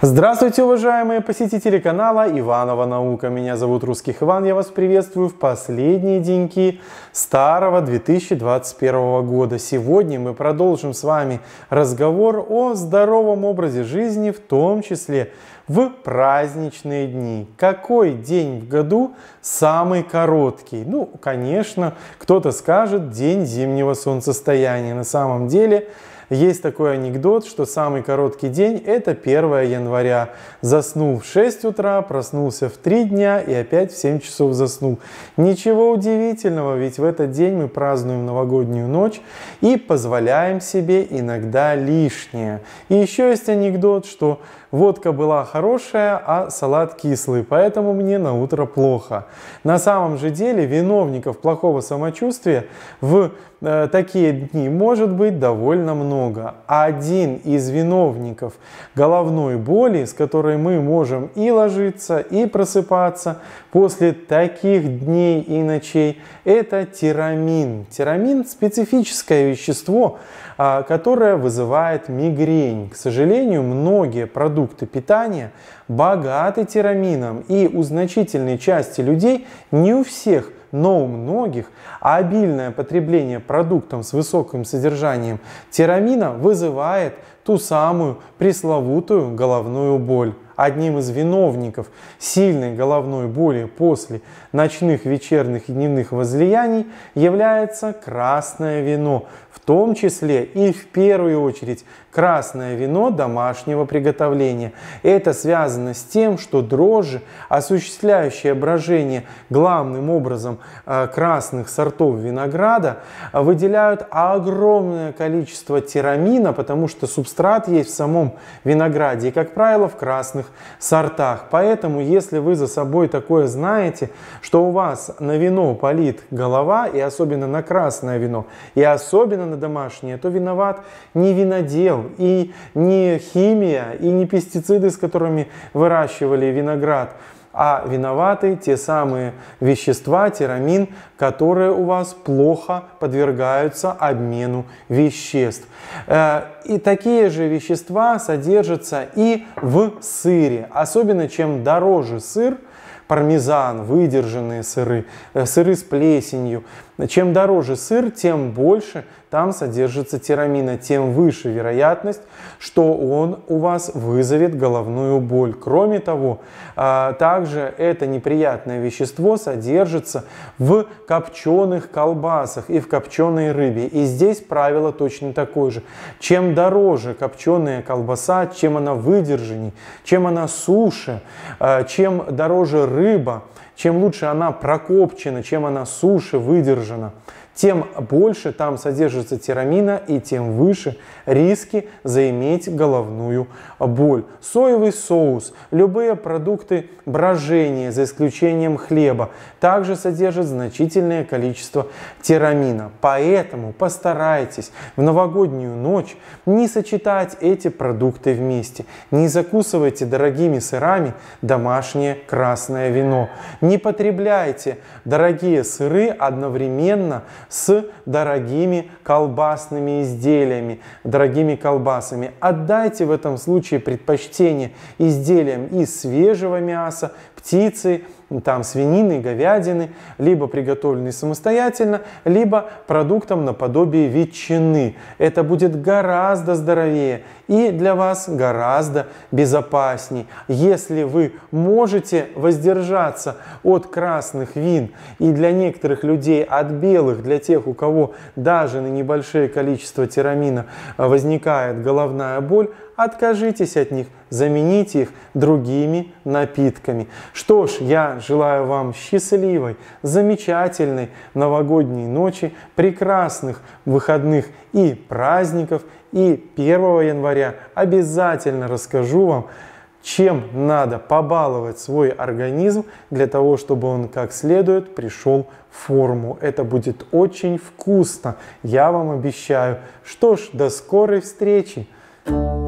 Здравствуйте, уважаемые посетители канала Иванова Наука. Меня зовут Русских Иван. Я вас приветствую в последние деньки старого 2021 года. Сегодня мы продолжим с вами разговор о здоровом образе жизни, в том числе в праздничные дни. Какой день в году самый короткий? Ну, конечно, кто-то скажет день зимнего солнцестояния. На самом деле есть такой анекдот, что самый короткий день – это 1 января. Заснул в 6 утра, проснулся в 3 дня и опять в 7 часов заснул. Ничего удивительного, ведь в этот день мы празднуем новогоднюю ночь и позволяем себе иногда лишнее. И еще есть анекдот, что водка была хорошая, а салат кислый, поэтому мне на утро плохо. На самом же деле виновников плохого самочувствия в э, такие дни может быть довольно много. Один из виновников головной боли, с которой мы можем и ложиться, и просыпаться после таких дней и ночей, это тирамин. Тирамин – специфическое вещество, а, которое вызывает мигрень. К сожалению, многие продукты питания богаты тирамином, и у значительной части людей, не у всех, но у многих обильное потребление продуктов с высоким содержанием тирамина вызывает ту самую пресловутую головную боль одним из виновников сильной головной боли после ночных, вечерних и дневных возлияний является красное вино, в том числе и в первую очередь красное вино домашнего приготовления. Это связано с тем, что дрожжи, осуществляющие брожение главным образом э, красных сортов винограда, выделяют огромное количество тирамина, потому что субстрат есть в самом винограде и, как правило, в красных сортах. Поэтому, если вы за собой такое знаете, что у вас на вино палит голова, и особенно на красное вино, и особенно на домашнее, то виноват не винодел, и не химия, и не пестициды, с которыми выращивали виноград, а виноваты те самые вещества, тирамин, которые у вас плохо подвергаются обмену веществ. Э, и такие же вещества содержатся и в сыре. Особенно чем дороже сыр, пармезан, выдержанные сыры, э, сыры с плесенью. Чем дороже сыр, тем больше там содержится тирамина, тем выше вероятность, что он у вас вызовет головную боль. Кроме того, а, также это неприятное вещество содержится в копченых колбасах и в копченой рыбе. И здесь правило точно такое же. Чем дороже копченая колбаса, чем она выдержанней, чем она суше, а, чем дороже рыба, чем лучше она прокопчена, чем она суше выдержана, выражена тем больше там содержится тирамина и тем выше риски заиметь головную боль. Соевый соус, любые продукты брожения, за исключением хлеба, также содержат значительное количество тирамина. Поэтому постарайтесь в новогоднюю ночь не сочетать эти продукты вместе. Не закусывайте дорогими сырами домашнее красное вино. Не потребляйте дорогие сыры одновременно с дорогими колбасными изделиями, дорогими колбасами. Отдайте в этом случае предпочтение изделиям из свежего мяса, птицы, там свинины, говядины, либо приготовленные самостоятельно, либо продуктом наподобие ветчины. Это будет гораздо здоровее и для вас гораздо безопасней. Если вы можете воздержаться от красных вин и для некоторых людей от белых, для тех, у кого даже на небольшое количество тирамина возникает головная боль, откажитесь от них, замените их другими напитками. Что ж, я желаю вам счастливой, замечательной новогодней ночи, прекрасных выходных и праздников. И 1 января обязательно расскажу вам, чем надо побаловать свой организм для того, чтобы он как следует пришел в форму. Это будет очень вкусно, я вам обещаю. Что ж, до скорой встречи! thank you